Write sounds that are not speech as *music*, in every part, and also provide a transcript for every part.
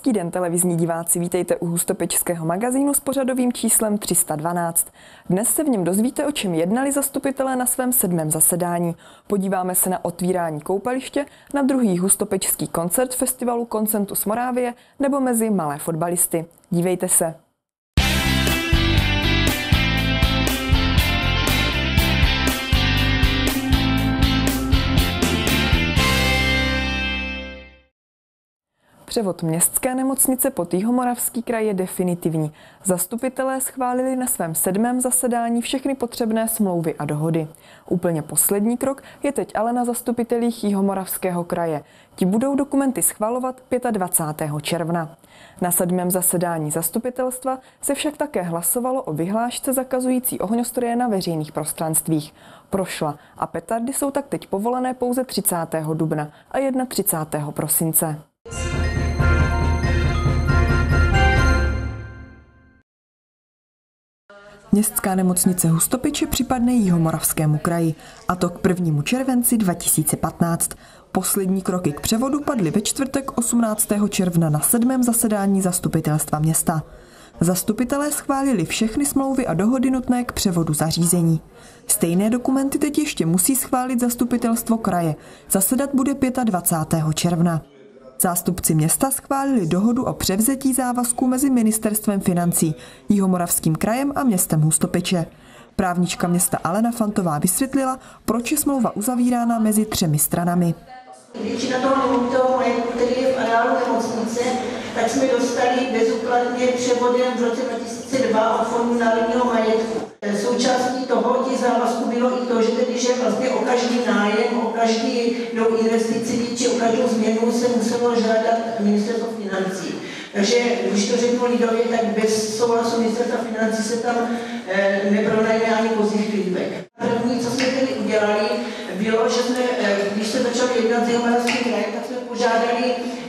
Hezký den, televizní diváci, vítejte u Hustopečského magazínu s pořadovým číslem 312. Dnes se v něm dozvíte, o čem jednali zastupitelé na svém sedmém zasedání. Podíváme se na otvírání koupaliště, na druhý hustopečský koncert festivalu Koncentus Morávie nebo mezi malé fotbalisty. Dívejte se. Převod městské nemocnice pod Jihomoravský kraj je definitivní. Zastupitelé schválili na svém sedmém zasedání všechny potřebné smlouvy a dohody. Úplně poslední krok je teď ale na zastupitelích Jihomoravského kraje. Ti budou dokumenty schvalovat 25. června. Na sedmém zasedání zastupitelstva se však také hlasovalo o vyhlášce zakazující ohňostroje na veřejných prostranstvích. Prošla a petardy jsou tak teď povolené pouze 30. dubna a 31. prosince. Městská nemocnice Hustopiče připadne Jihomoravskému kraji, a to k 1. červenci 2015. Poslední kroky k převodu padly ve čtvrtek 18. června na sedmém zasedání zastupitelstva města. Zastupitelé schválili všechny smlouvy a dohody nutné k převodu zařízení. Stejné dokumenty teď ještě musí schválit zastupitelstvo kraje. Zasedat bude 25. června. Zástupci města schválili dohodu o převzetí závazků mezi ministerstvem financí, Jihomoravským krajem a městem Hustopeče. Právnička města Alena Fantová vysvětlila, proč je smlouva uzavírána mezi třemi stranami. Většina toho majetku, který je v areálu nemocnice, tak jsme dostali bezúplatně převodem v roce 2002 od Fondu národního majetku. Součástí toho těch závazků bylo i to, že tedy, že vlastně o každý nájem, o každou investici či o každou změnu se muselo žádat ministerstvo financí. Takže když to řeknu lidově, tak bez souhlasu ministerstva financí se tam e, nepronajme ani kozích chlívek. První, co jsme tedy udělali, bylo, že jsme, e, když se začali jednat s Jihomoravským krajem, tak jsme požádali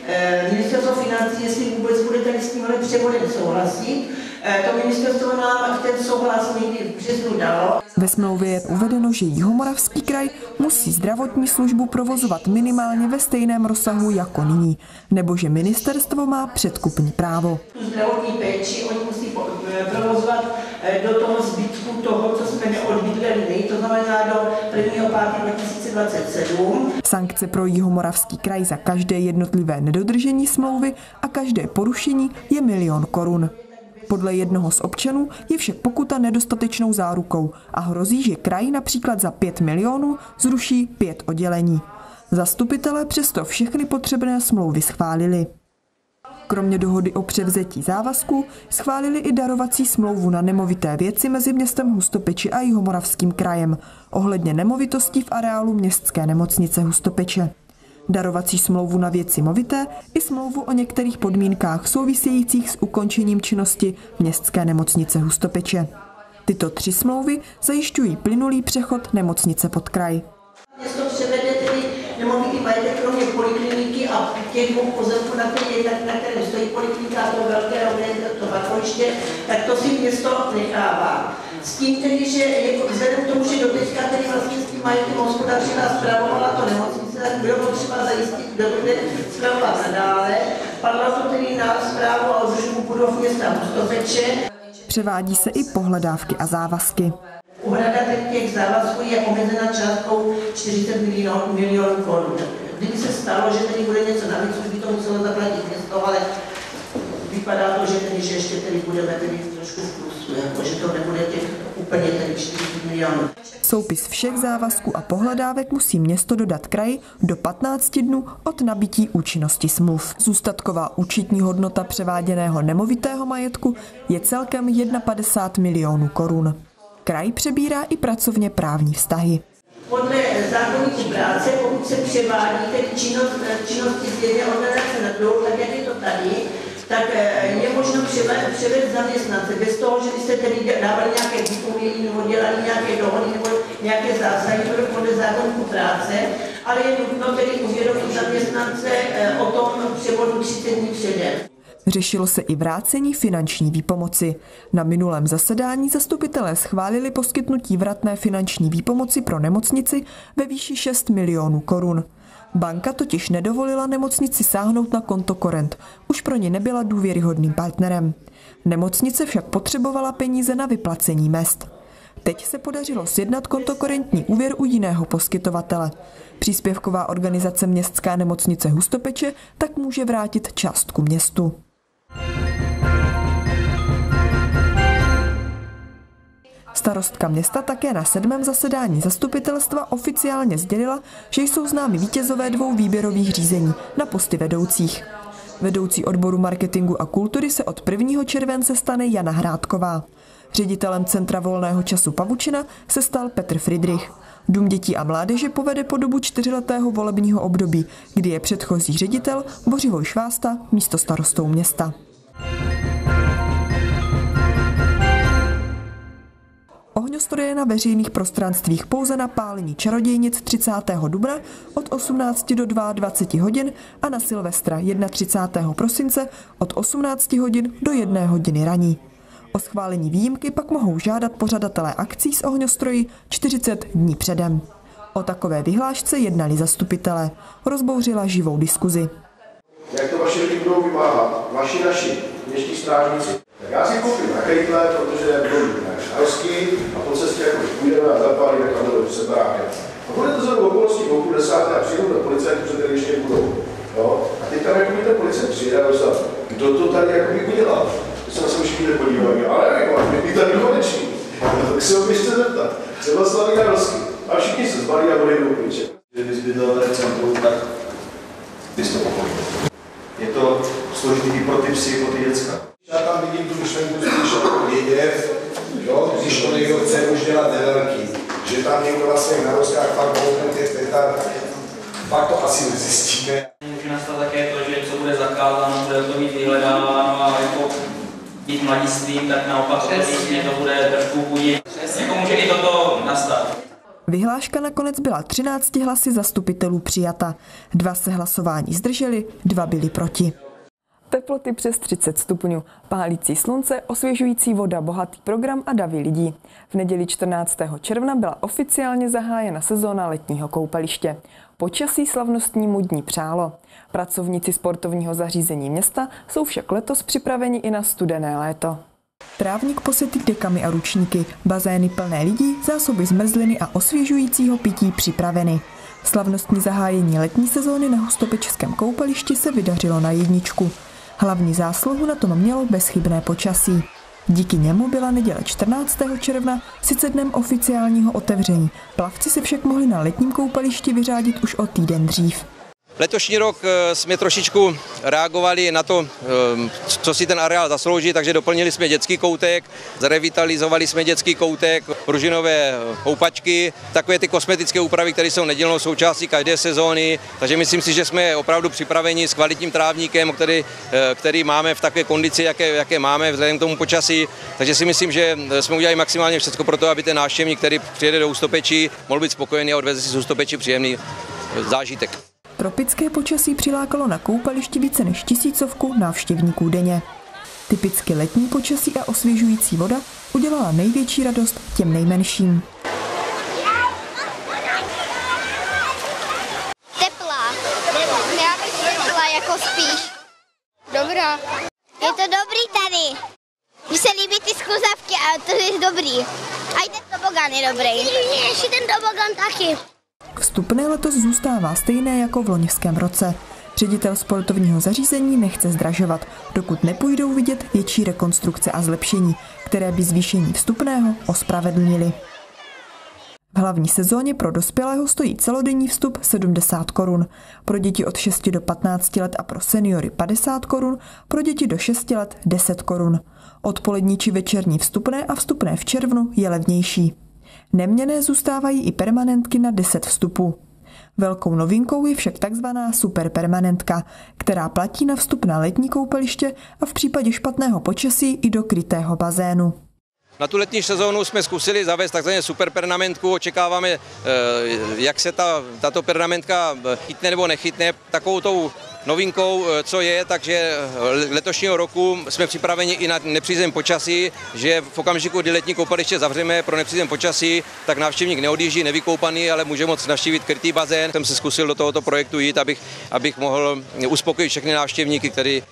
e, ministerstvo financí, jestli vůbec budete s tímhle převodem souhlasit. Eh, to ministerstvo nám ten souhlas někdy v březnu dalo. Ve smlouvě je uvedeno, že Jihomoravský kraj musí zdravotní službu provozovat minimálně ve stejném rozsahu jako nyní, nebo že ministerstvo má předkupní právo. Tu zdravotní péči oni musí eh, provozovat eh, do toho zbytku toho, co jsme neodbydleli my, to znamená do 1. 5. 2027. Sankce pro Jihomoravský kraj za každé jednotlivé nedodržení smlouvy a každé porušení je milion korun. Podle jednoho z občanů je však pokuta nedostatečnou zárukou a hrozí, že kraj například za 5 milionů zruší pět oddělení. Zastupitelé přesto všechny potřebné smlouvy schválili. Kromě dohody o převzetí závazků schválili i darovací smlouvu na nemovité věci mezi městem Hustopeči a Jihomoravským krajem ohledně nemovitostí v areálu městské nemocnice Hustopeče darovací smlouvu na věci movité i smlouvu o některých podmínkách souvisejících s ukončením činnosti městské nemocnice Hustopeče. Tyto tři smlouvy zajišťují plynulý přechod nemocnice pod kraj. Město převede tedy nemovitý majetek kromě polikliniky a těch dvou pozemků, na které, na které stojí poliklinika, to velké rovné, to vakoliště, tak to si město nechává. S tím tedy, že jako vzhledem k tomu, že doteďka tedy vlastně s tím majetkem hospodařila zpravovala to nemocnice, bylo potřeba zajistit, kdo bude zpravovat nadále. Padla to tedy na zprávu a údržbu budov města Hustopeče. Převádí se i pohledávky a závazky. Uhrada těch závazků je omezena částkou 40 milionů milion korun. Kdyby se stalo, že tedy bude něco navíc, už by to muselo zaplatit město, ale vypadá to, že, tedy, že ještě tedy budeme tedy trošku v plusu, jako, že to nebude těch úplně tedy 40 milionů. Soupis všech závazků a pohledávek musí město dodat kraji do 15 dnů od nabití účinnosti smluv. Zůstatková účetní hodnota převáděného nemovitého majetku je celkem 51 milionů korun. Kraj přebírá i pracovně právní vztahy. Podle zákonníku práce, pokud se převádí tedy činnost, činnosti z jedné organizace na druhou, tak jak je to tady, tak eh, je možno převést zaměstnance bez toho, že byste tedy dávali nějaké výpovědi nebo dělali nějaké dohody nebo nějaké zásahy podle zákonku práce, ale je nutno tedy uvědomit zaměstnance eh, o tom převodu 30 dní předem. Řešilo se i vrácení finanční výpomoci. Na minulém zasedání zastupitelé schválili poskytnutí vratné finanční výpomoci pro nemocnici ve výši 6 milionů korun. Banka totiž nedovolila nemocnici sáhnout na konto korent. Už pro ně nebyla důvěryhodným partnerem. Nemocnice však potřebovala peníze na vyplacení mest. Teď se podařilo sjednat kontokorentní úvěr u jiného poskytovatele. Příspěvková organizace Městská nemocnice Hustopeče tak může vrátit částku městu. Starostka města také na sedmém zasedání zastupitelstva oficiálně sdělila, že jsou známi vítězové dvou výběrových řízení na posty vedoucích. Vedoucí odboru marketingu a kultury se od 1. července stane Jana Hrádková. Ředitelem Centra volného času Pavučina se stal Petr Friedrich. Dům dětí a mládeže povede po dobu čtyřletého volebního období, kdy je předchozí ředitel Bořivoj Švásta místo starostou města. Ohňostroje na veřejných prostranstvích pouze na pálení čarodějnic 30. dubna od 18 do 22 hodin a na Silvestra 31. prosince od 18 hodin do 1 hodiny raní. O schválení výjimky pak mohou žádat pořadatelé akcí s ohňostroji 40 dní předem. O takové vyhlášce jednali zastupitelé. Rozbouřila živou diskuzi. Jak to vaši lidi budou vymáhat? Vaši naši, městští strážníci. Já si koupím na kejtle, protože budu šalský a jako půjdeme a zapálíme tam do separákem. A bude to za okolností v půl desáté a přijdu do policajtů, kteří ještě budou. Jo? A teď tam jako ta policie přijde a kdo to tady jako udělal? jsem se už chvíli podíval, ale nevím, ale my tady koneční. No, *laughs* tak se ho běžte zeptat. Třeba Slaví Karolský. A všichni se zbalí a odejdou pryč. Kdyby zbydlel v centru, tak bys to pochopil. Je to složitý pro ty psy, pro ty děcka. Já tam vidím tu myšlenku spíš jako vědět, jo, když to někdo chce už dělat nevelký, že tam někdo vlastně na rozkách fakt koupil těch petard, fakt to asi nezjistíme. Může nastat také to, že co bude zakázáno, bude to mít vyhledáváno a jako být mladistvím, tak naopak mě to bude trošku budit. Jako může i toto nastat. Vyhláška nakonec byla 13 hlasy zastupitelů přijata. Dva se hlasování zdrželi, dva byli proti. Teploty přes 30 stupňů, pálící slunce, osvěžující voda, bohatý program a davy lidí. V neděli 14. června byla oficiálně zahájena sezóna letního koupaliště. Počasí slavnostnímu dní přálo. Pracovníci sportovního zařízení města jsou však letos připraveni i na studené léto. Trávník posetý dekami a ručníky, bazény plné lidí, zásoby zmrzliny a osvěžujícího pití připraveny. Slavnostní zahájení letní sezóny na hostopečském koupališti se vydařilo na jedničku. Hlavní zásluhu na tom mělo bezchybné počasí. Díky němu byla neděle 14. června sice dnem oficiálního otevření. Plavci se však mohli na letním koupališti vyřádit už o týden dřív. Letošní rok eh, jsme trošičku reagovali na to, eh, co si ten areál zaslouží, takže doplnili jsme dětský koutek, zrevitalizovali jsme dětský koutek, pružinové houpačky, takové ty kosmetické úpravy, které jsou nedělnou součástí každé sezóny, takže myslím si, že jsme opravdu připraveni s kvalitním trávníkem, který, eh, který máme v takové kondici, jaké, jaké máme vzhledem k tomu počasí, takže si myslím, že jsme udělali maximálně všechno pro to, aby ten návštěvník, který přijede do Ústopečí, mohl být spokojený a odveze si z Ústopečí příjemný zážitek. Tropické počasí přilákalo na koupališti více než tisícovku návštěvníků denně. Typicky letní počasí a osvěžující voda udělala největší radost těm nejmenším. Teplá. Já bych teplá jako spíš. Dobrá. Je to dobrý tady. Mně se líbí ty skluzavky a to je dobrý. A i ten tobogán je dobrý. Ještě ten tobogán taky. Vstupné letos zůstává stejné jako v loňském roce. Ředitel sportovního zařízení nechce zdražovat, dokud nepůjdou vidět větší rekonstrukce a zlepšení, které by zvýšení vstupného ospravedlnili. V hlavní sezóně pro dospělého stojí celodenní vstup 70 korun, pro děti od 6 do 15 let a pro seniory 50 korun, pro děti do 6 let 10 korun. Odpolední či večerní vstupné a vstupné v červnu je levnější. Neměné zůstávají i permanentky na 10 vstupů. Velkou novinkou je však takzvaná superpermanentka, která platí na vstup na letní koupaliště a v případě špatného počasí i do krytého bazénu. Na tu letní sezónu jsme zkusili zavést takzvaně superpernamentku. Očekáváme, eh, jak se ta, tato pernamentka chytne nebo nechytne. Takovou tou Novinkou, eh, co je, takže eh, letošního roku jsme připraveni i na nepřízeň počasí, že v okamžiku, kdy letní koupaliště zavřeme pro nepřízeň počasí, tak návštěvník neodjíždí nevykoupaný, ale může moc navštívit krytý bazén. Jsem se zkusil do tohoto projektu jít, abych, abych mohl uspokojit všechny návštěvníky, kteří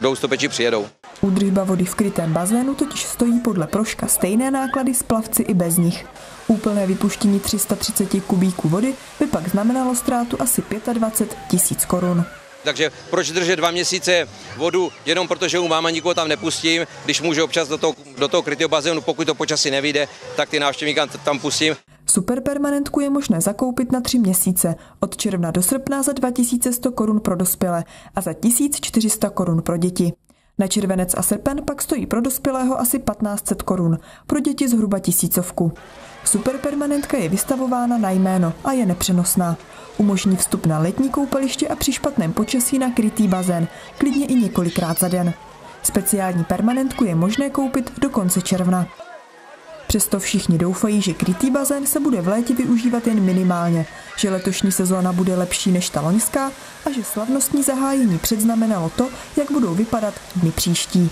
do Ústopeči přijedou. Údržba vody v krytém bazénu totiž stojí podle Proška stejné náklady s plavci i bez nich. Úplné vypuštění 330 kubíků vody by pak znamenalo ztrátu asi 25 tisíc korun. Takže proč držet dva měsíce vodu, jenom protože u máma nikoho tam nepustím, když můžu občas do toho, do toho krytého bazénu, pokud to počasí nevíde, tak ty návštěvníky tam pustím. Superpermanentku je možné zakoupit na tři měsíce, od června do srpna za 2100 korun pro dospělé a za 1400 korun pro děti. Na červenec a srpen pak stojí pro dospělého asi 1500 korun, pro děti zhruba tisícovku. Superpermanentka je vystavována na jméno a je nepřenosná. Umožní vstup na letní koupaliště a při špatném počasí na krytý bazén, klidně i několikrát za den. Speciální permanentku je možné koupit do konce června. Přesto všichni doufají, že krytý bazén se bude v létě využívat jen minimálně, že letošní sezóna bude lepší než ta loňská a že slavnostní zahájení předznamenalo to, jak budou vypadat dny příští.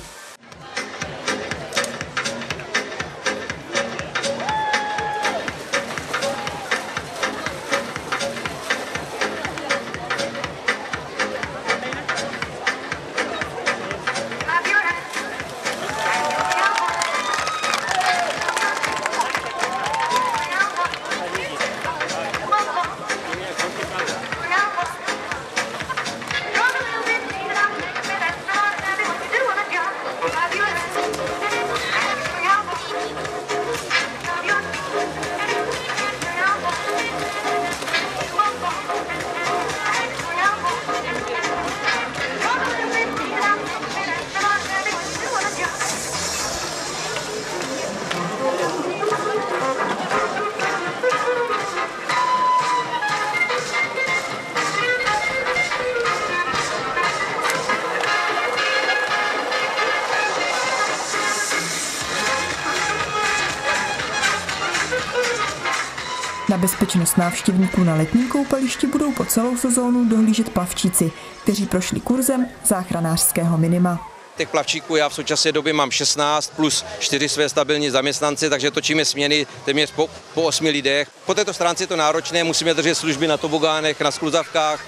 Bezpečnost návštěvníků na letním koupališti budou po celou sezónu dohlížet plavčíci, kteří prošli kurzem záchranářského minima. Těch plavčíků já v současné době mám 16 plus 4 své stabilní zaměstnance, takže točíme směny téměř po, po 8 lidech. Po této stránce je to náročné, musíme držet služby na tobogánech, na skluzavkách,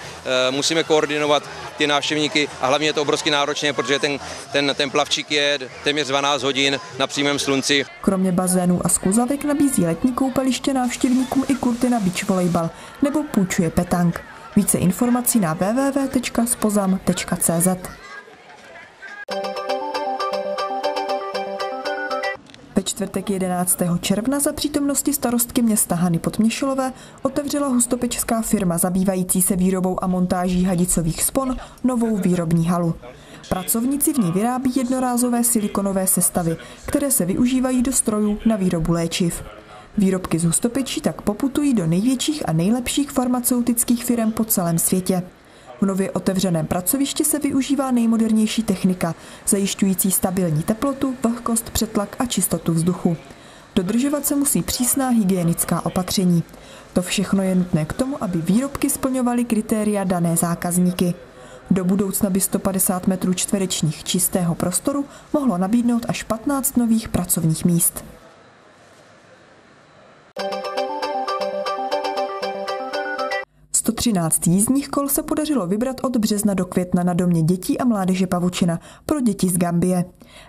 e, musíme koordinovat ty návštěvníky a hlavně je to obrovsky náročné, protože ten, ten, ten plavčík je téměř 12 hodin na přímém slunci. Kromě bazénů a skluzavek nabízí letní koupaliště návštěvníkům i kurty na beach volejbal nebo půjčuje petank. Více informací na www.spozam.cz. čtvrtek 11. června za přítomnosti starostky města Hany Podměšilové otevřela hustopečská firma zabývající se výrobou a montáží hadicových spon novou výrobní halu. Pracovníci v ní vyrábí jednorázové silikonové sestavy, které se využívají do strojů na výrobu léčiv. Výrobky z hustopečí tak poputují do největších a nejlepších farmaceutických firm po celém světě. V nově otevřeném pracovišti se využívá nejmodernější technika, zajišťující stabilní teplotu, vlhkost, přetlak a čistotu vzduchu. Dodržovat se musí přísná hygienická opatření. To všechno je nutné k tomu, aby výrobky splňovaly kritéria dané zákazníky. Do budoucna by 150 metrů čtverečních čistého prostoru mohlo nabídnout až 15 nových pracovních míst. 113 jízdních kol se podařilo vybrat od března do května na domě dětí a mládeže Pavučina pro děti z Gambie.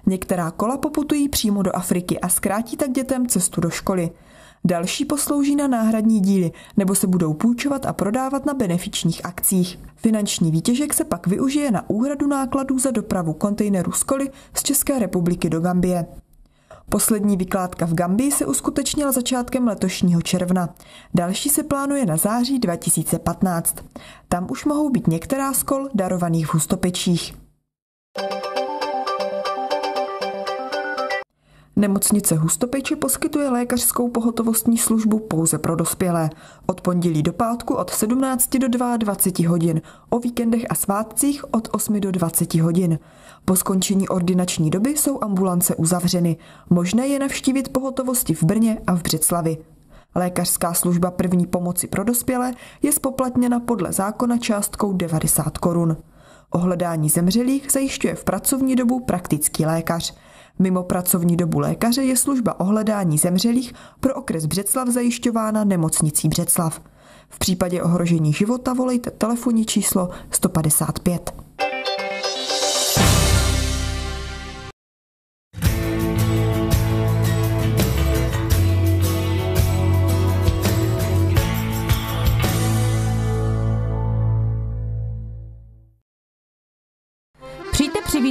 Některá kola poputují přímo do Afriky a zkrátí tak dětem cestu do školy. Další poslouží na náhradní díly nebo se budou půjčovat a prodávat na benefičních akcích. Finanční výtěžek se pak využije na úhradu nákladů za dopravu kontejnerů z koly z České republiky do Gambie. Poslední vykládka v Gambii se uskutečnila začátkem letošního června. Další se plánuje na září 2015. Tam už mohou být některá z kol darovaných v hustopečích. Nemocnice Hustopeče poskytuje lékařskou pohotovostní službu pouze pro dospělé. Od pondělí do pátku od 17 do 22 hodin, o víkendech a svátcích od 8 do 20 hodin. Po skončení ordinační doby jsou ambulance uzavřeny. Možné je navštívit pohotovosti v Brně a v Břeclavi. Lékařská služba první pomoci pro dospělé je spoplatněna podle zákona částkou 90 korun. Ohledání zemřelých zajišťuje v pracovní dobu praktický lékař. Mimo pracovní dobu lékaře je služba ohledání zemřelých pro okres Břeclav zajišťována nemocnicí Břeclav. V případě ohrožení života volejte telefonní číslo 155.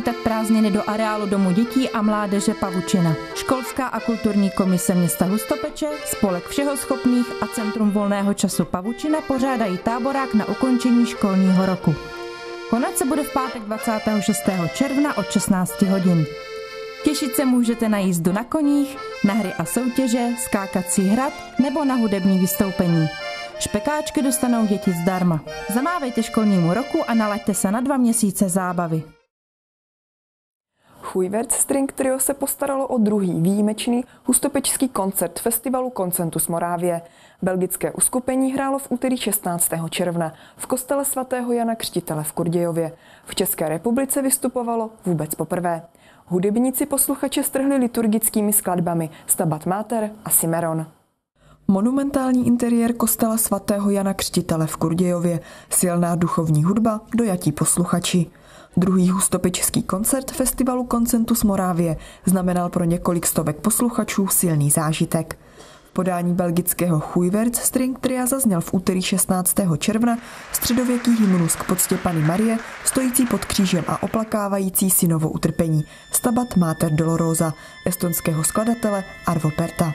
přivítat prázdniny do areálu Domu dětí a mládeže Pavučina. Školská a kulturní komise města Hustopeče, Spolek všeho schopných a Centrum volného času Pavučina pořádají táborák na ukončení školního roku. Konec se bude v pátek 26. června od 16 hodin. Těšit se můžete na jízdu na koních, na hry a soutěže, skákací hrad nebo na hudební vystoupení. Špekáčky dostanou děti zdarma. Zamávejte školnímu roku a nalaďte se na dva měsíce zábavy. Chujvert String Trio se postaralo o druhý výjimečný hustopečský koncert festivalu Koncentus Morávie. Belgické uskupení hrálo v úterý 16. června v kostele svatého Jana Křtitele v Kurdějově. V České republice vystupovalo vůbec poprvé. Hudebníci posluchače strhli liturgickými skladbami Stabat Mater a Cimeron. Monumentální interiér kostela svatého Jana Křtitele v Kurdějově, silná duchovní hudba, dojatí posluchači. Druhý hustopičský koncert festivalu Koncentus Morávie znamenal pro několik stovek posluchačů silný zážitek. V podání belgického Chujverc String Tria zazněl v úterý 16. června středověký hymnus k poctě Pany Marie, stojící pod křížem a oplakávající synovo utrpení Stabat Mater Dolorosa estonského skladatele Arvo Perta.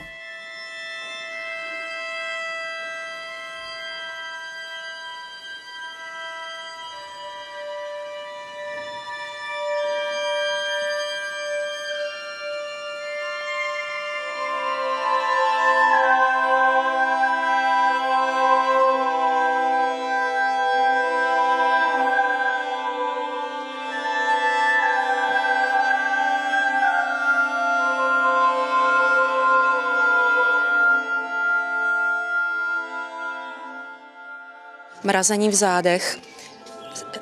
Mrazení v zádech,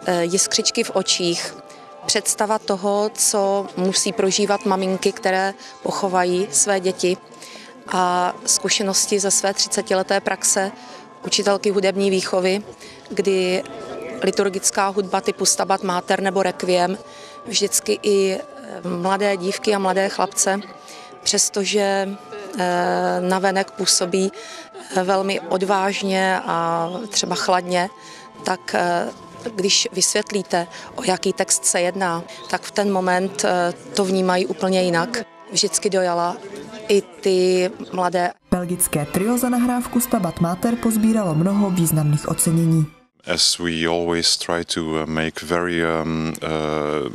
e, jiskřičky v očích, představa toho, co musí prožívat maminky, které pochovají své děti a zkušenosti ze své 30-leté praxe učitelky hudební výchovy, kdy liturgická hudba typu Stabat Mater nebo Requiem vždycky i e, mladé dívky a mladé chlapce, přestože e, navenek působí velmi odvážně a třeba chladně, tak eh, když vysvětlíte, o jaký text se jedná, tak v ten moment eh, to vnímají úplně jinak. Vždycky dojala i ty mladé. Belgické trio za nahrávku Stabat Mater pozbíralo mnoho významných ocenění. As we always try to uh, make very um, uh,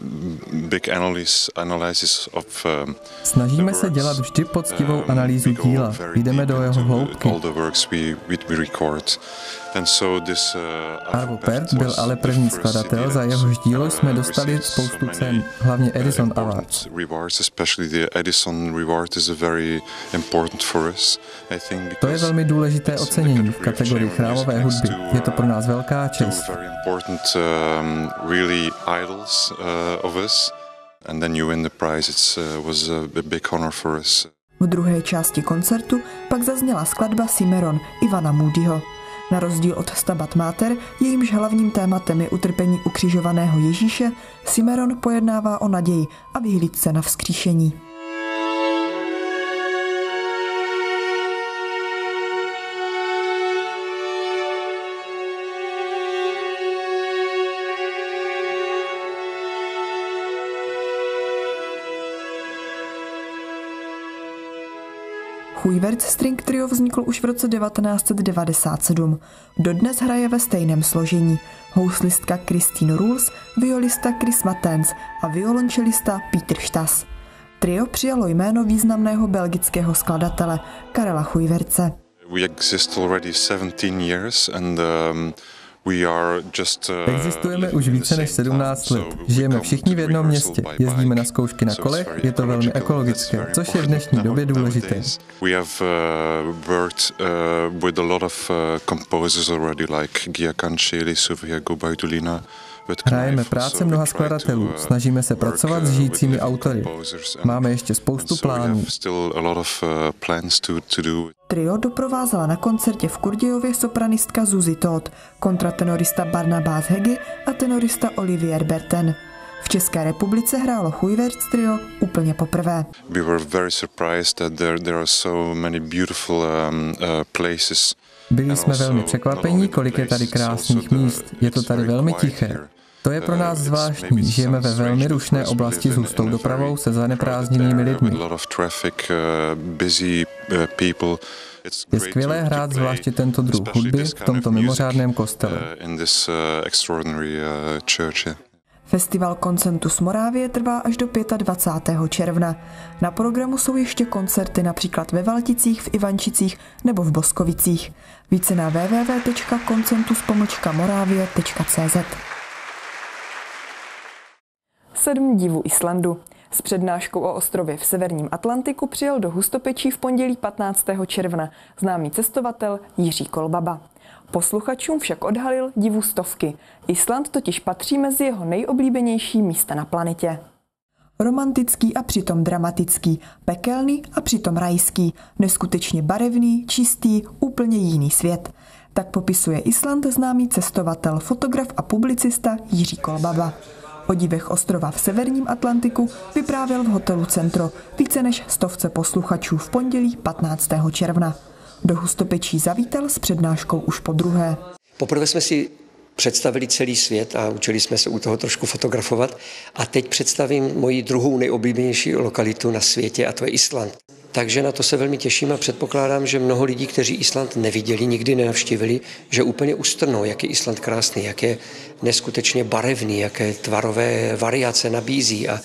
big analysis, analysis of um, Snažíme se dělat vždy poctivou um, analýzu díla. Jdeme do jeho hloubky. All the works we, we record. Uh, Arvo Pärt byl ale první skladatel, za jehož dílo jsme dostali spoustu cen, hlavně Edison Awards. To je velmi důležité ocenění v kategorii chrámové hudby. Je to pro nás velká čest. Um, uh, and then you win the prize. It uh, was a big honor for us. V druhé části koncertu pak zazněla skladba Cimeron Ivana Moodyho. Na rozdíl od Stabat Mater, jejímž hlavním tématem je utrpení ukřižovaného Ježíše, Simeron pojednává o naději a vyhlídce na vzkříšení. Chujverc String Trio vznikl už v roce 1997. Dodnes hraje ve stejném složení. Houslistka Christine Rules, violista Chris Matens a violončelista Peter Stas. Trio přijalo jméno významného belgického skladatele Karela Chujverce. We exist already 17 years and um, Existujeme už více než 17 let. Žijeme všichni v jednom městě. Jezdíme na zkoušky na kolech, je to velmi ekologické, což je v dnešní době důležité. We have uh, worked uh, with a lot of composers already like Gia Cancelli, Sofia Hrajeme práce mnoha skladatelů, snažíme se pracovat s žijícími autory. Máme ještě spoustu plánů. Trio doprovázela na koncertě v Kurdějově sopranistka Zuzi Todd, kontratenorista Barnabás Hegi a tenorista Olivier Berten. V České republice hrálo Hujverts trio úplně poprvé. We were very surprised that there, there are so many beautiful um, uh, places byli jsme velmi překvapení, kolik je tady krásných míst. Je to tady velmi tiché. To je pro nás zvláštní. Žijeme ve velmi rušné oblasti s hustou dopravou se zaneprázdněnými lidmi. Je skvělé hrát zvláště tento druh hudby v tomto mimořádném kostele. Festival Koncentus Morávie trvá až do 25. června. Na programu jsou ještě koncerty například ve Valticích, v Ivančicích nebo v Boskovicích. Více na www.koncentus-moravie.cz Sedm divů Islandu. S přednáškou o ostrově v severním Atlantiku přijel do Hustopečí v pondělí 15. června známý cestovatel Jiří Kolbaba. Posluchačům však odhalil divu stovky. Island totiž patří mezi jeho nejoblíbenější místa na planetě. Romantický a přitom dramatický, pekelný a přitom rajský, neskutečně barevný, čistý, úplně jiný svět. Tak popisuje Island známý cestovatel, fotograf a publicista Jiří Kolbaba. O divech ostrova v severním Atlantiku vyprávěl v hotelu Centro více než stovce posluchačů v pondělí 15. června. Do Hustopečí zavítal s přednáškou už po druhé. Poprvé jsme si představili celý svět a učili jsme se u toho trošku fotografovat. A teď představím moji druhou nejoblíbenější lokalitu na světě a to je Island. Takže na to se velmi těším a předpokládám, že mnoho lidí, kteří Island neviděli, nikdy nenavštívili, že úplně ustrnou, jak je Island krásný, jak je neskutečně barevný, jaké tvarové variace nabízí a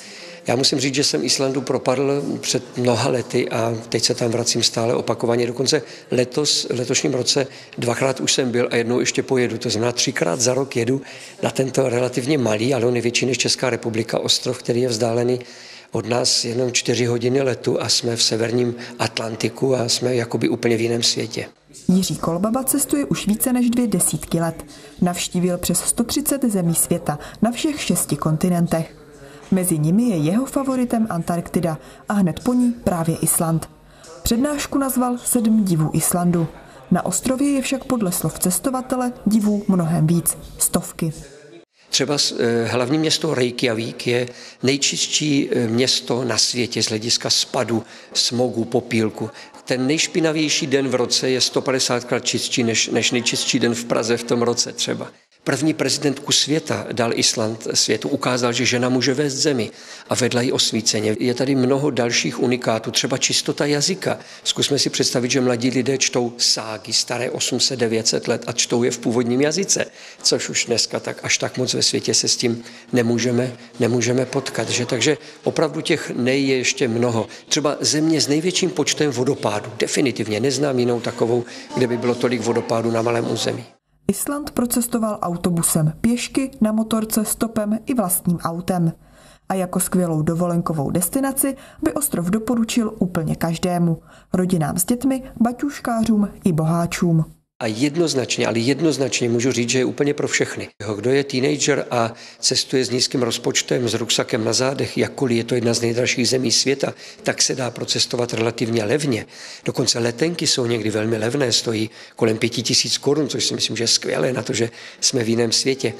já musím říct, že jsem Islandu propadl před mnoha lety a teď se tam vracím stále opakovaně. Dokonce letos, letošním roce dvakrát už jsem byl a jednou ještě pojedu. To znamená, třikrát za rok jedu na tento relativně malý, ale on je větší než Česká republika, ostrov, který je vzdálený od nás jenom čtyři hodiny letu a jsme v severním Atlantiku a jsme jakoby úplně v jiném světě. Jiří Kolbaba cestuje už více než dvě desítky let. Navštívil přes 130 zemí světa na všech šesti kontinentech. Mezi nimi je jeho favoritem Antarktida a hned po ní právě Island. Přednášku nazval Sedm divů Islandu. Na ostrově je však podle slov cestovatele divů mnohem víc, stovky. Třeba eh, hlavní město Reykjavík je nejčistší eh, město na světě z hlediska spadu, smogu, popílku. Ten nejšpinavější den v roce je 150 krát čistší než, než nejčistší den v Praze v tom roce třeba. První prezidentku světa dal Island světu, ukázal, že žena může vést zemi a vedla ji osvíceně. Je tady mnoho dalších unikátů, třeba čistota jazyka. Zkusme si představit, že mladí lidé čtou ságy staré 800-900 let a čtou je v původním jazyce, což už dneska tak až tak moc ve světě se s tím nemůžeme, nemůžeme potkat. Že? Takže opravdu těch nej je ještě mnoho. Třeba země s největším počtem vodopádů. Definitivně neznám jinou takovou, kde by bylo tolik vodopádů na malém území. Island procestoval autobusem, pěšky, na motorce, stopem i vlastním autem. A jako skvělou dovolenkovou destinaci by ostrov doporučil úplně každému. Rodinám s dětmi, baťuškářům i boháčům. A jednoznačně, ale jednoznačně můžu říct, že je úplně pro všechny. Kdo je teenager a cestuje s nízkým rozpočtem, s ruksakem na zádech, jakkoliv je to jedna z nejdražších zemí světa, tak se dá procestovat relativně levně. Dokonce letenky jsou někdy velmi levné, stojí kolem pěti tisíc korun, což si myslím, že je skvělé na to, že jsme v jiném světě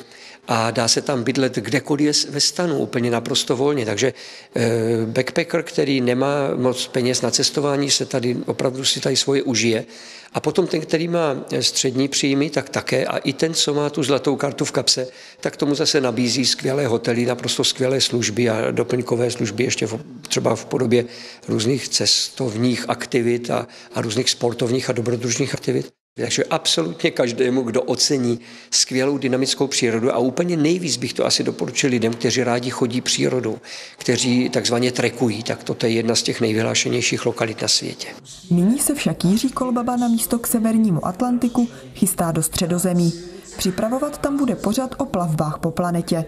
a dá se tam bydlet kdekoliv ve stanu, úplně naprosto volně. Takže eh, backpacker, který nemá moc peněz na cestování, se tady opravdu si tady svoje užije. A potom ten, který má střední příjmy, tak také. A i ten, co má tu zlatou kartu v kapse, tak tomu zase nabízí skvělé hotely, naprosto skvělé služby a doplňkové služby ještě v, třeba v podobě různých cestovních aktivit a, a různých sportovních a dobrodružných aktivit. Takže absolutně každému, kdo ocení skvělou dynamickou přírodu a úplně nejvíc bych to asi doporučil lidem, kteří rádi chodí přírodou, kteří takzvaně trekují, tak toto je jedna z těch nejvyhlášenějších lokalit na světě. Nyní se však Jiří Kolbaba na místo k severnímu Atlantiku chystá do středozemí. Připravovat tam bude pořad o plavbách po planetě.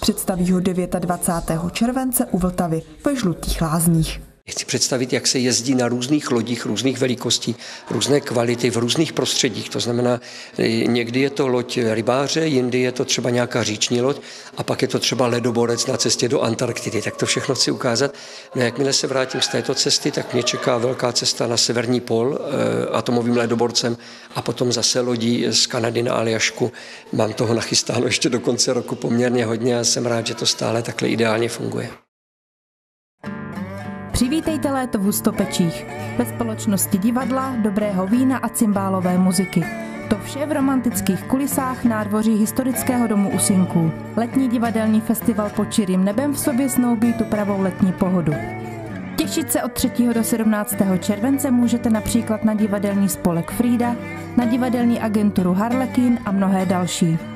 Představí ho 29. července u Vltavy ve Žlutých lázních. Chci představit, jak se jezdí na různých lodích, různých velikostí, různé kvality v různých prostředích. To znamená, někdy je to loď rybáře, jindy je to třeba nějaká říční loď a pak je to třeba ledoborec na cestě do Antarktidy. Tak to všechno chci ukázat. No, jakmile se vrátím z této cesty, tak mě čeká velká cesta na severní pol eh, atomovým ledoborcem a potom zase lodí z Kanady na Aljašku. Mám toho nachystáno ještě do konce roku poměrně hodně a jsem rád, že to stále takhle ideálně funguje. Přivítejte léto v Hustopečích. Ve společnosti divadla, dobrého vína a cymbálové muziky. To vše v romantických kulisách nádvoří historického domu Usinků. Letní divadelní festival pod čirým nebem v sobě snoubí tu pravou letní pohodu. Těšit se od 3. do 17. července můžete například na divadelní spolek Frida, na divadelní agenturu Harlekin a mnohé další.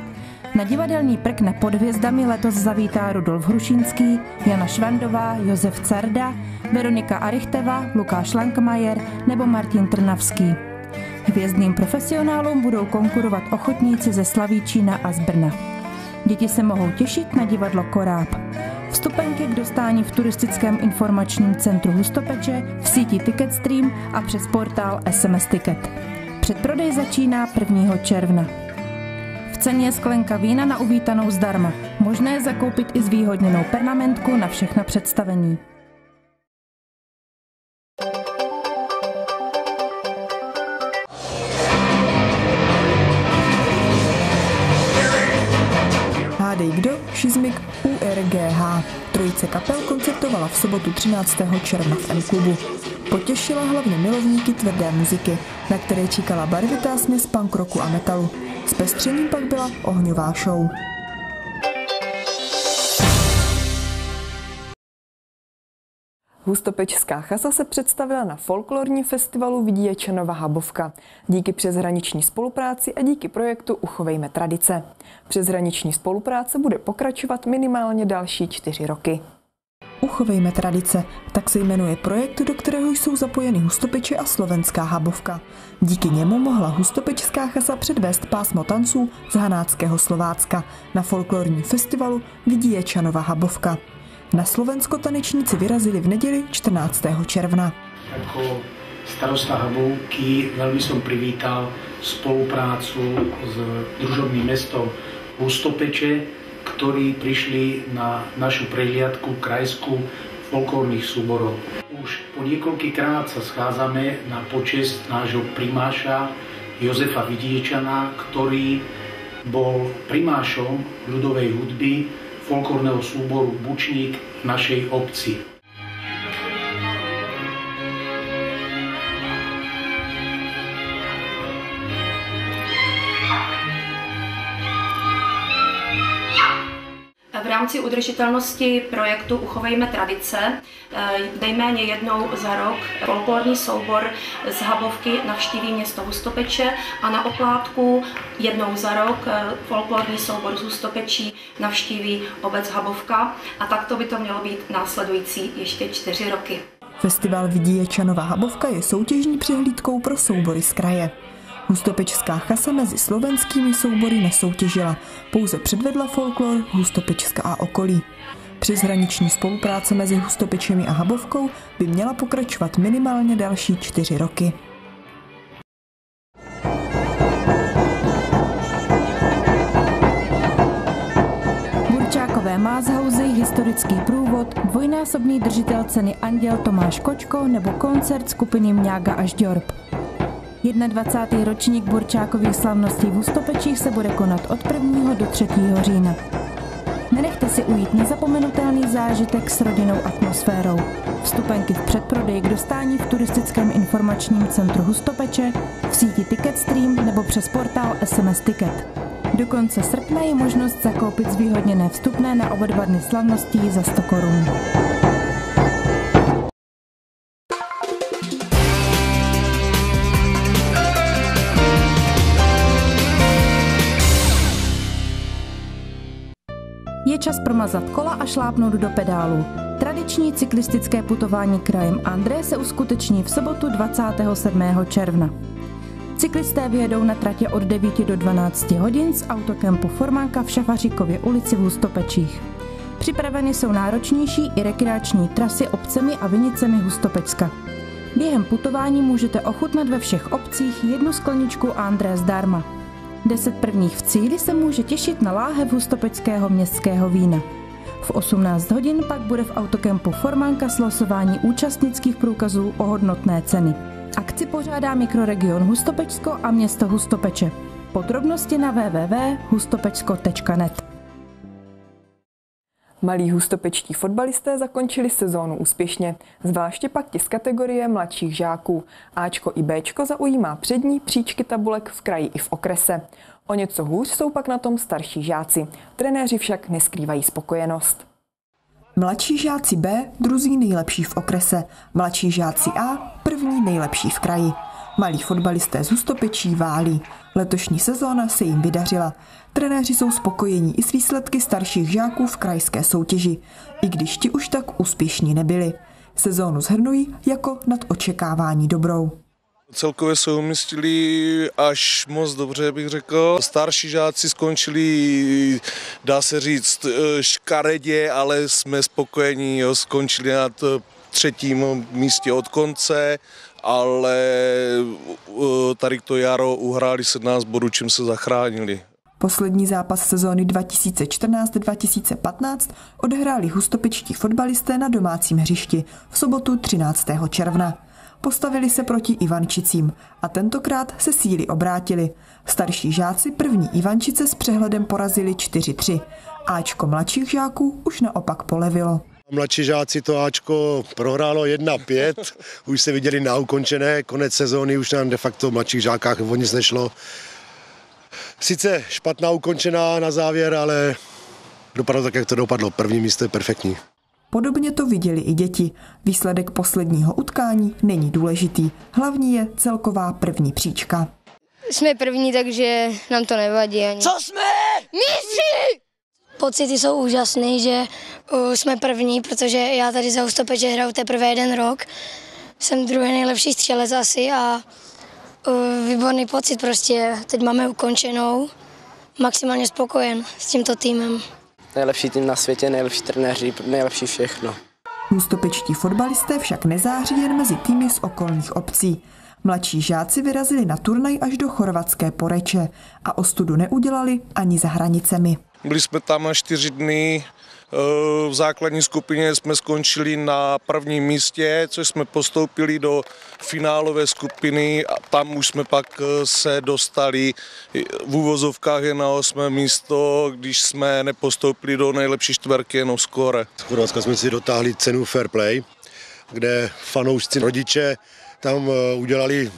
Na divadelní prkne pod hvězdami letos zavítá Rudolf Hrušínský, Jana Švandová, Josef Cerda, Veronika Arichteva, Lukáš Lankmajer nebo Martin Trnavský. Hvězdným profesionálům budou konkurovat ochotníci ze Slavíčína a z Brna. Děti se mohou těšit na divadlo Koráb. Vstupenky k dostání v turistickém informačním centru Hustopeče, v síti Ticketstream a přes portál SMS Ticket. Předprodej začíná 1. června ceně je sklenka vína na uvítanou zdarma. Možné je zakoupit i zvýhodněnou pernamentku na všechna představení. Hádej kdo? Šizmik URGH. Trojice kapel koncertovala v sobotu 13. června v M-klubu. Potěšila hlavně milovníky tvrdé muziky, na které čekala barvitá směs punk rocku a metalu. Zpestřením pak byla ohňová show. Hustopečská chasa se představila na folklorním festivalu Viděčanova Habovka. Díky přeshraniční spolupráci a díky projektu Uchovejme tradice. Přeshraniční spolupráce bude pokračovat minimálně další čtyři roky. Uchovejme tradice, tak se jmenuje projekt, do kterého jsou zapojeny Hustopeče a slovenská habovka. Díky němu mohla Hustopečská chasa předvést pásmo tanců z Hanáckého Slovácka na folklorní festivalu Vidiečanova habovka. Na Slovensko tanečníci vyrazili v neděli 14. června. Jako starosta Habovky velmi som privítal spoluprácu s družobným mestom Hustopeče, ktorí prišli na našu prehliadku krajskú folklórnych súborov. Už po niekoľkýkrát sa schádzame na počest nášho primáša Jozefa Vidiečana, ktorý bol primášom ľudovej hudby folklórneho súboru Bučník v našej obci. Rámci udržitelnosti projektu Uchovejme tradice eh, nejméně jednou za rok folklorní soubor z Habovky navštíví město Hustopeče a na oplátku jednou za rok eh, folklorní soubor z Hustopečí navštíví obec Habovka a takto by to mělo být následující ještě čtyři roky. Festival Vidíječanova Habovka je soutěžní přehlídkou pro soubory z kraje. Hustopečská chasa mezi slovenskými soubory nesoutěžila, pouze předvedla folklor Hustopečska a okolí. Přeshraniční spolupráce mezi Hustopečemi a Habovkou by měla pokračovat minimálně další čtyři roky. Burčákové Mázhauzy, historický průvod, dvojnásobný držitel ceny Anděl Tomáš Kočko nebo koncert skupiny Mňága až Djorb. 21. ročník Burčákových slavností v Ústopečích se bude konat od 1. do 3. října. Nenechte si ujít nezapomenutelný zážitek s rodinnou atmosférou. Vstupenky v předprodeji k dostání v turistickém informačním centru Hustopeče, v síti Ticketstream nebo přes portál SMS Ticket. Do konce srpna je možnost zakoupit zvýhodněné vstupné na oba dva dny slavností za 100 korun. Čas promazat kola a šlápnout do pedálu. Tradiční cyklistické putování krajem André se uskuteční v sobotu 27. června. Cyklisté vyjedou na tratě od 9 do 12 hodin z autokempu Formánka v Šafaříkově ulici v Hustopečích. Připraveny jsou náročnější i rekreační trasy obcemi a vinicemi Hustopečska. Během putování můžete ochutnat ve všech obcích jednu skleničku André zdarma. Deset prvních v cíli se může těšit na láhev hustopečského městského vína. V 18 hodin pak bude v autokempu Formánka slosování účastnických průkazů o hodnotné ceny. Akci pořádá mikroregion Hustopečsko a město Hustopeče. Podrobnosti na www.hustopečsko.net. Malí hustopečtí fotbalisté zakončili sezónu úspěšně, zvláště pak ti z kategorie mladších žáků. Ačko i Bčko zaujímá přední příčky tabulek v kraji i v okrese. O něco hůř jsou pak na tom starší žáci. Trenéři však neskrývají spokojenost. Mladší žáci B druzí nejlepší v okrese, mladší žáci A první nejlepší v kraji. Malí fotbalisté z Hustopečí válí. Letošní sezóna se jim vydařila. Trenéři jsou spokojení i s výsledky starších žáků v krajské soutěži, i když ti už tak úspěšní nebyli. Sezónu zhrnují jako nad očekávání dobrou. Celkově se umístili až moc dobře, bych řekl. Starší žáci skončili, dá se říct, škaredě, ale jsme spokojení, jo, skončili na třetím místě od konce, ale tady to jaro uhráli 17 bodů, čím se zachránili. Poslední zápas sezóny 2014-2015 odehráli hustopičtí fotbalisté na domácím hřišti v sobotu 13. června. Postavili se proti Ivančicím a tentokrát se síly obrátili. Starší žáci první Ivančice s přehledem porazili 4-3. Ačko mladších žáků už naopak polevilo. Mladší žáci to Ačko prohrálo 1-5, už se viděli na ukončené, konec sezóny, už nám de facto v mladších žákách o nic nešlo. Sice špatná ukončená na závěr, ale dopadlo tak, jak to dopadlo. První místo je perfektní. Podobně to viděli i děti. Výsledek posledního utkání není důležitý. Hlavní je celková první příčka. Jsme první, takže nám to nevadí ani. Co jsme? Mistři! Pocity jsou úžasné, že uh, jsme první, protože já tady za Hustopeče hraju teprve jeden rok. Jsem druhý nejlepší střelec asi a uh, výborný pocit prostě. Teď máme ukončenou. Maximálně spokojen s tímto týmem nejlepší tým na světě, nejlepší trenéři, nejlepší všechno. Ústopečtí fotbalisté však nezáří jen mezi týmy z okolních obcí. Mladší žáci vyrazili na turnaj až do chorvatské Poreče a ostudu neudělali ani za hranicemi. Byli jsme tam na čtyři dny, v základní skupině jsme skončili na prvním místě, což jsme postoupili do finálové skupiny a tam už jsme pak eh, se dostali v úvozovkách je na osmé místo, když jsme nepostoupili do nejlepší čtverky jenom skore. Z Chorvatska jsme si dotáhli cenu Fair Play, kde fanoušci rodiče tam eh, udělali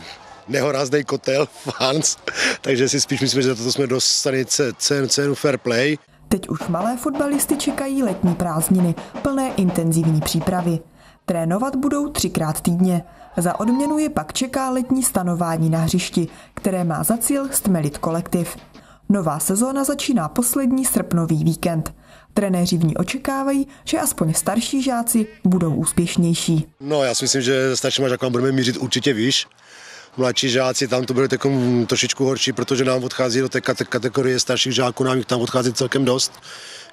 nehorázný kotel, fans, takže si spíš myslím, že za to jsme dostali cenu, cenu Fair Play. Teď už malé fotbalisty čekají letní prázdniny, plné intenzivní přípravy. Trénovat budou třikrát týdně. Za odměnu je pak čeká letní stanování na hřišti, které má za cíl stmelit kolektiv. Nová sezóna začíná poslední srpnový víkend. Trenéři v ní očekávají, že aspoň starší žáci budou úspěšnější. No já si myslím, že starší žákům budeme mířit určitě výš mladší žáci, tam to bude takový trošičku horší, protože nám odchází do té kategorie starších žáků, nám jich tam odchází celkem dost.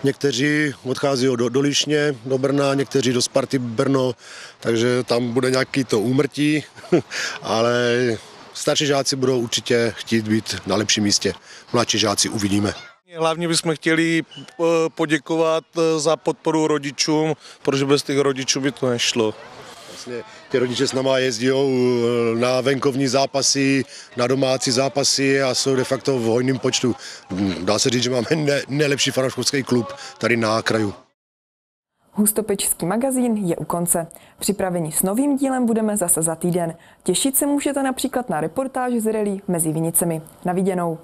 Někteří odchází do, do Lišně, do Brna, někteří do Sparty Brno, takže tam bude nějaký to úmrtí, *laughs* ale starší žáci budou určitě chtít být na lepším místě. Mladší žáci uvidíme. Hlavně bychom chtěli eh, poděkovat eh, za podporu rodičům, protože bez těch rodičů by to nešlo. Vlastně ty rodiče s náma jezdí eh, na venkovní zápasy, na domácí zápasy a jsou de facto v hojném počtu. Dá se říct, že máme ne, nejlepší fanouškovský klub tady na kraju. Hustopečský magazín je u konce. Připraveni s novým dílem budeme zase za týden. Těšit se můžete například na reportáž z relí mezi Vinicemi. Na viděnou.